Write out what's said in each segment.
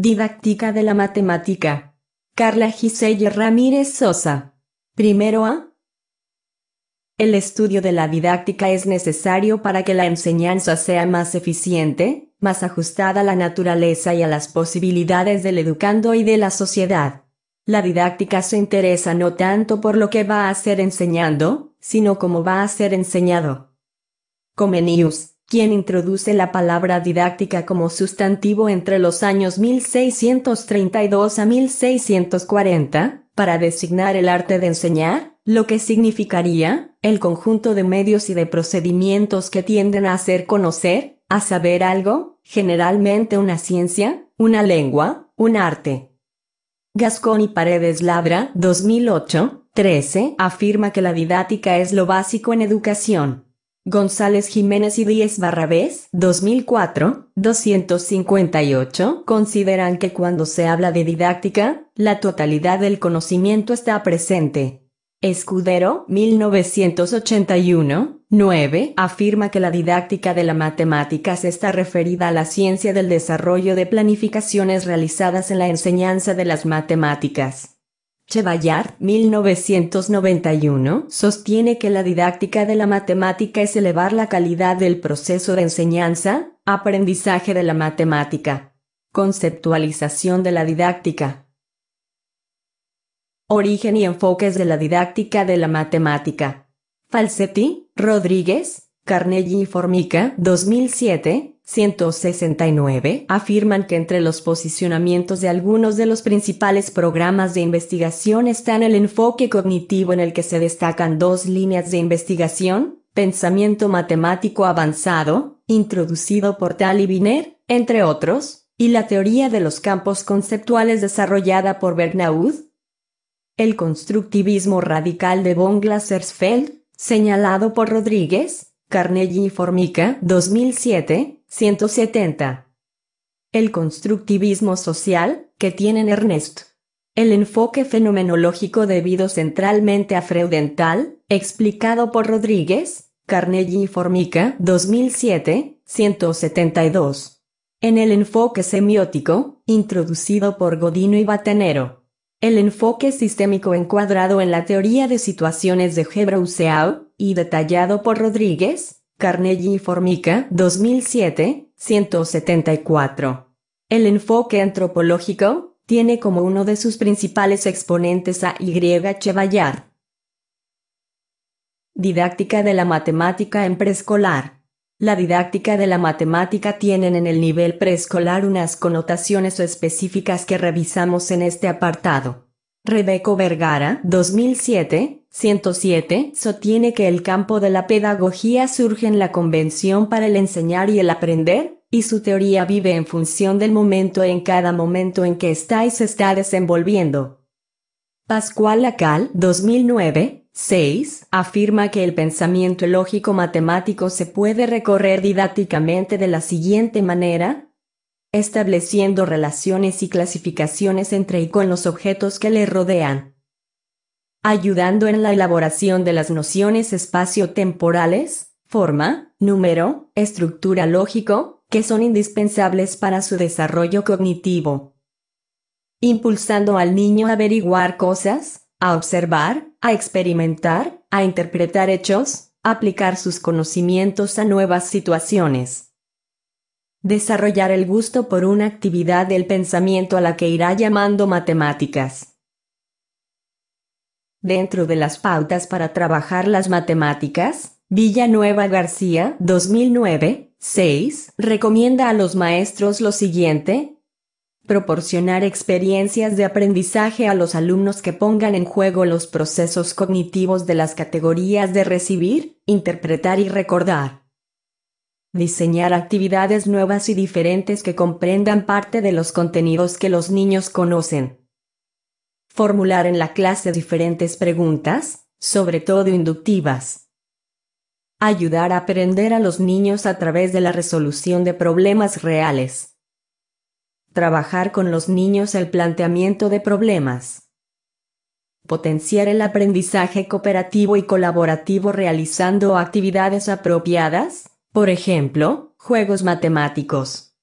Didáctica de la matemática. Carla Giselle Ramírez Sosa. Primero A. El estudio de la didáctica es necesario para que la enseñanza sea más eficiente, más ajustada a la naturaleza y a las posibilidades del educando y de la sociedad. La didáctica se interesa no tanto por lo que va a ser enseñando, sino cómo va a ser enseñado. Comenius, quien introduce la palabra didáctica como sustantivo entre los años 1632 a 1640, para designar el arte de enseñar, lo que significaría, el conjunto de medios y de procedimientos que tienden a hacer conocer, a saber algo, generalmente una ciencia, una lengua, un arte. Gascón y Paredes Labra, 2008, 13, afirma que la didáctica es lo básico en educación. González Jiménez y Díez Barrabés, 2004, 258, consideran que cuando se habla de didáctica, la totalidad del conocimiento está presente. Escudero, 1981, 9, afirma que la didáctica de la matemáticas está referida a la ciencia del desarrollo de planificaciones realizadas en la enseñanza de las matemáticas. Chevallard, 1991, sostiene que la didáctica de la matemática es elevar la calidad del proceso de enseñanza, aprendizaje de la matemática. Conceptualización de la didáctica. Origen y enfoques de la didáctica de la matemática. Falsetti, Rodríguez, Carnegie y Formica, 2007, 169, afirman que entre los posicionamientos de algunos de los principales programas de investigación están el enfoque cognitivo en el que se destacan dos líneas de investigación, pensamiento matemático avanzado, introducido por Tal y Biner, entre otros, y la teoría de los campos conceptuales desarrollada por Bernaud, el constructivismo radical de von Glasersfeld, señalado por Rodríguez, Carnegie y Formica, 2007, 170. El constructivismo social, que tienen Ernest. El enfoque fenomenológico debido centralmente a Freudenthal, explicado por Rodríguez, Carnegie y Formica, 2007, 172. En el enfoque semiótico, introducido por Godino y Batenero. El enfoque sistémico encuadrado en la teoría de situaciones de Gebrouseau y detallado por Rodríguez, Carnegie Formica, 2007, 174. El enfoque antropológico tiene como uno de sus principales exponentes a Y. Chevallard. Didáctica de la matemática en preescolar. La didáctica de la matemática tienen en el nivel preescolar unas connotaciones específicas que revisamos en este apartado. Rebeco Vergara, 2007, 107, sostiene que el campo de la pedagogía surge en la convención para el enseñar y el aprender, y su teoría vive en función del momento en cada momento en que está y se está desenvolviendo. Pascual Lacal, 2009, 6. Afirma que el pensamiento lógico matemático se puede recorrer didácticamente de la siguiente manera, estableciendo relaciones y clasificaciones entre y con los objetos que le rodean, ayudando en la elaboración de las nociones espacio-temporales, forma, número, estructura lógico, que son indispensables para su desarrollo cognitivo, impulsando al niño a averiguar cosas, a observar, a experimentar, a interpretar hechos, aplicar sus conocimientos a nuevas situaciones. Desarrollar el gusto por una actividad del pensamiento a la que irá llamando matemáticas. Dentro de las pautas para trabajar las matemáticas, Villanueva García, 2009, 6, recomienda a los maestros lo siguiente, proporcionar experiencias de aprendizaje a los alumnos que pongan en juego los procesos cognitivos de las categorías de recibir, interpretar y recordar. Diseñar actividades nuevas y diferentes que comprendan parte de los contenidos que los niños conocen. Formular en la clase diferentes preguntas, sobre todo inductivas. Ayudar a aprender a los niños a través de la resolución de problemas reales Trabajar con los niños el planteamiento de problemas. Potenciar el aprendizaje cooperativo y colaborativo realizando actividades apropiadas, por ejemplo, juegos matemáticos.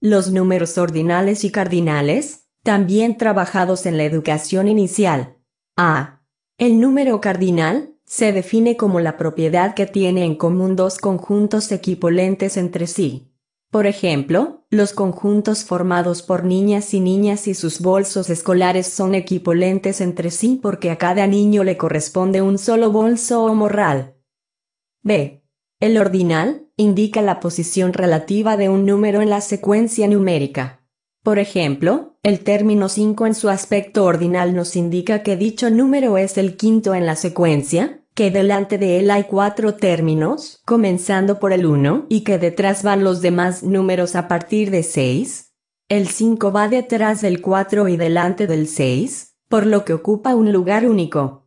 Los números ordinales y cardinales, también trabajados en la educación inicial. A. El número cardinal se define como la propiedad que tiene en común dos conjuntos equivalentes entre sí. Por ejemplo, los conjuntos formados por niñas y niñas y sus bolsos escolares son equivalentes entre sí porque a cada niño le corresponde un solo bolso o morral. B. El ordinal indica la posición relativa de un número en la secuencia numérica. Por ejemplo, el término 5 en su aspecto ordinal nos indica que dicho número es el quinto en la secuencia, que delante de él hay cuatro términos, comenzando por el 1, y que detrás van los demás números a partir de 6. El 5 va detrás del 4 y delante del 6, por lo que ocupa un lugar único.